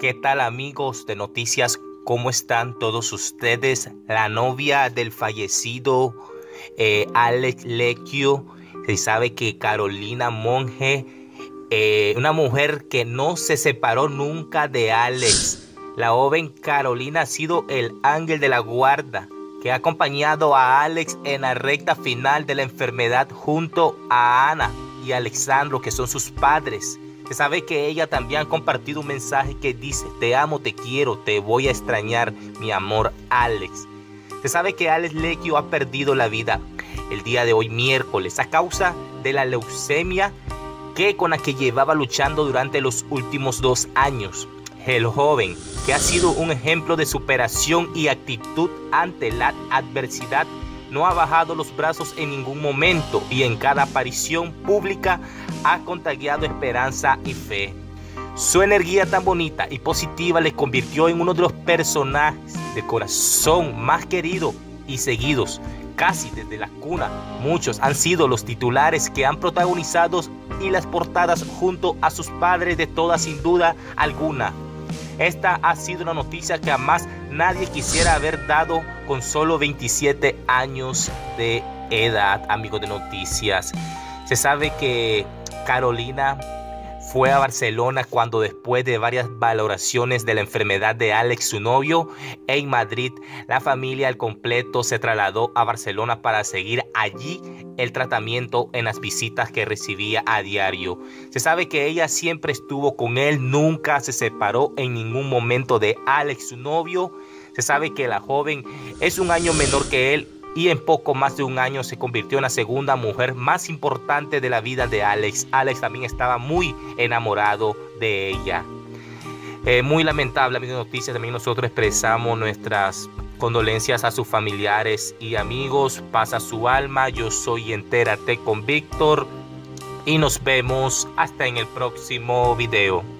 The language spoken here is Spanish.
¿Qué tal amigos de noticias? ¿Cómo están todos ustedes? La novia del fallecido eh, Alex Lecchio. Se sabe que Carolina Monge, eh, una mujer que no se separó nunca de Alex. La joven Carolina ha sido el ángel de la guarda que ha acompañado a Alex en la recta final de la enfermedad junto a Ana y Alexandro, que son sus padres. Se sabe que ella también ha compartido un mensaje que dice, te amo, te quiero, te voy a extrañar, mi amor Alex. Se sabe que Alex Lecchio ha perdido la vida el día de hoy miércoles a causa de la leucemia que con la que llevaba luchando durante los últimos dos años. El joven, que ha sido un ejemplo de superación y actitud ante la adversidad, no ha bajado los brazos en ningún momento y en cada aparición pública ha contagiado esperanza y fe. Su energía tan bonita y positiva le convirtió en uno de los personajes de corazón más queridos y seguidos. Casi desde la cuna, muchos han sido los titulares que han protagonizado y las portadas junto a sus padres de toda sin duda alguna. Esta ha sido una noticia que jamás nadie quisiera haber dado con solo 27 años de edad, amigos de noticias. Se sabe que Carolina fue a Barcelona cuando después de varias valoraciones de la enfermedad de Alex, su novio, en Madrid, la familia al completo se trasladó a Barcelona para seguir allí el tratamiento en las visitas que recibía a diario. Se sabe que ella siempre estuvo con él, nunca se separó en ningún momento de Alex, su novio. Se sabe que la joven es un año menor que él y en poco más de un año se convirtió en la segunda mujer más importante de la vida de Alex. Alex también estaba muy enamorado de ella. Eh, muy lamentable, amigos noticias, también nosotros expresamos nuestras condolencias a sus familiares y amigos. Pasa su alma, yo soy Entérate con Víctor y nos vemos hasta en el próximo video.